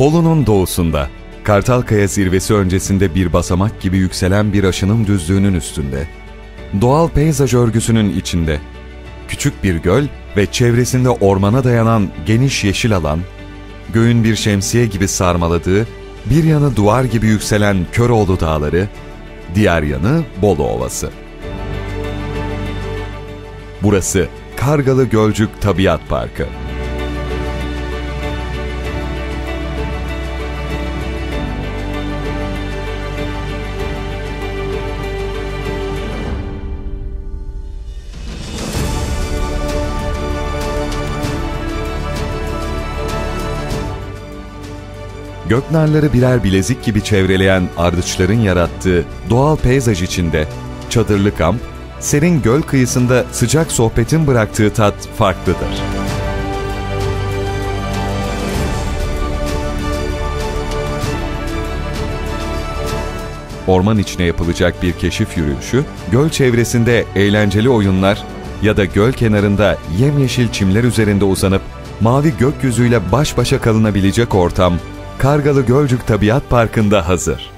Bolu'nun doğusunda, Kartalkaya zirvesi öncesinde bir basamak gibi yükselen bir aşının düzlüğünün üstünde, doğal peyzaj örgüsünün içinde, küçük bir göl ve çevresinde ormana dayanan geniş yeşil alan, göğün bir şemsiye gibi sarmaladığı, bir yanı duvar gibi yükselen Köroğlu Dağları, diğer yanı Bolu Ovası. Burası Kargalı Gölcük Tabiat Parkı. Göknarları birer bilezik gibi çevreleyen ardıçların yarattığı doğal peyzaj içinde çadırlı kamp, serin göl kıyısında sıcak sohbetin bıraktığı tat farklıdır. Orman içine yapılacak bir keşif yürüyüşü, göl çevresinde eğlenceli oyunlar ya da göl kenarında yemyeşil çimler üzerinde uzanıp mavi gökyüzüyle baş başa kalınabilecek ortam Kargalı Gölcük Tabiat Parkı'nda hazır.